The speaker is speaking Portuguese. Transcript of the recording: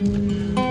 Música